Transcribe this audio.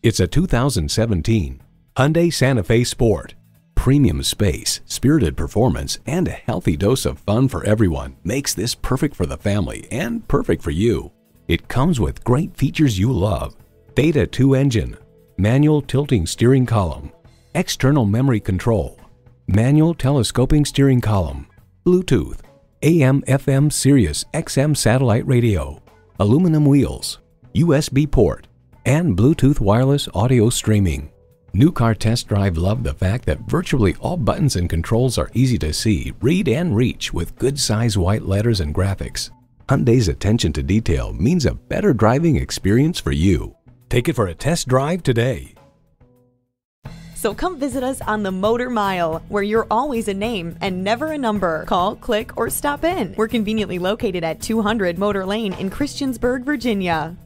It's a 2017 Hyundai Santa Fe Sport. Premium space, spirited performance, and a healthy dose of fun for everyone makes this perfect for the family and perfect for you. It comes with great features you love. Theta 2 engine, manual tilting steering column, external memory control, manual telescoping steering column, Bluetooth, AM FM Sirius XM satellite radio, aluminum wheels, USB port, and Bluetooth wireless audio streaming. New Car Test Drive loved the fact that virtually all buttons and controls are easy to see, read, and reach with good size white letters and graphics. Hyundai's attention to detail means a better driving experience for you. Take it for a test drive today. So come visit us on the Motor Mile, where you're always a name and never a number. Call, click, or stop in. We're conveniently located at 200 Motor Lane in Christiansburg, Virginia.